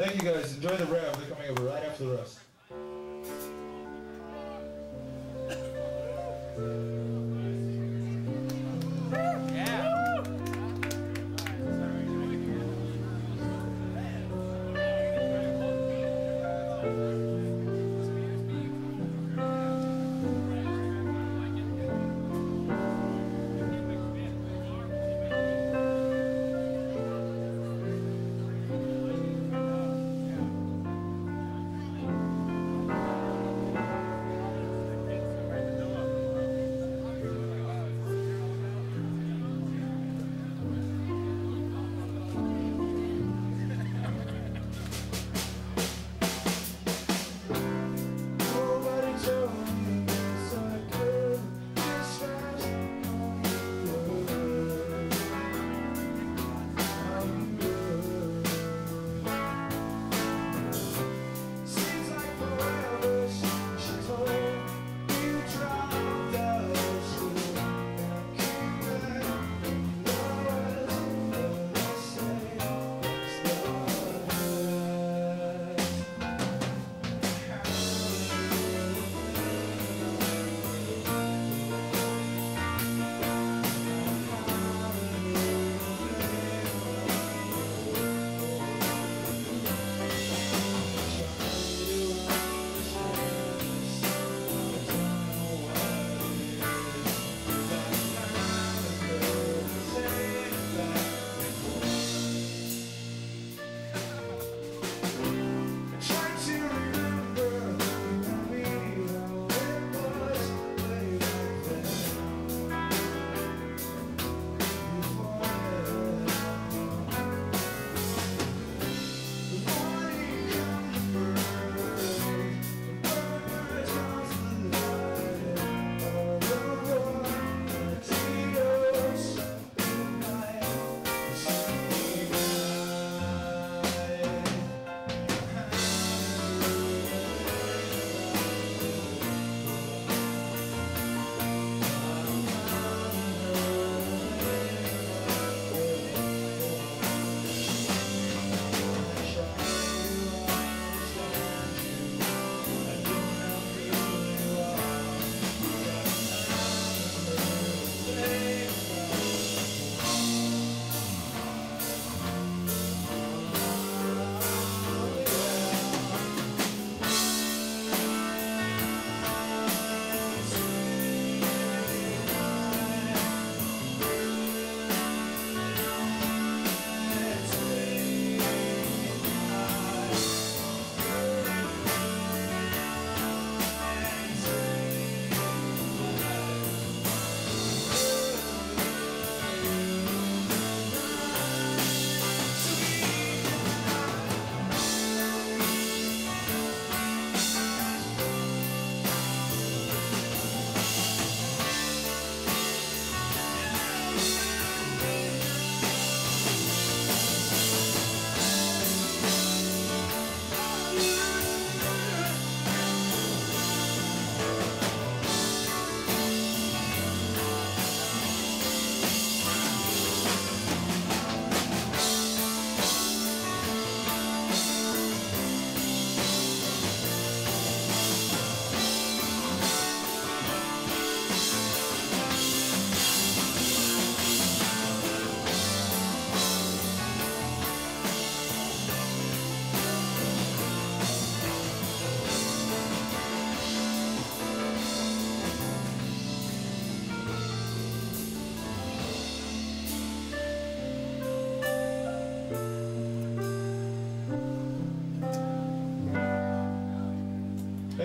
Thank you guys. Enjoy the rev. They're coming over right after the rest.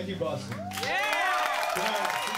grande gospel. Yeah!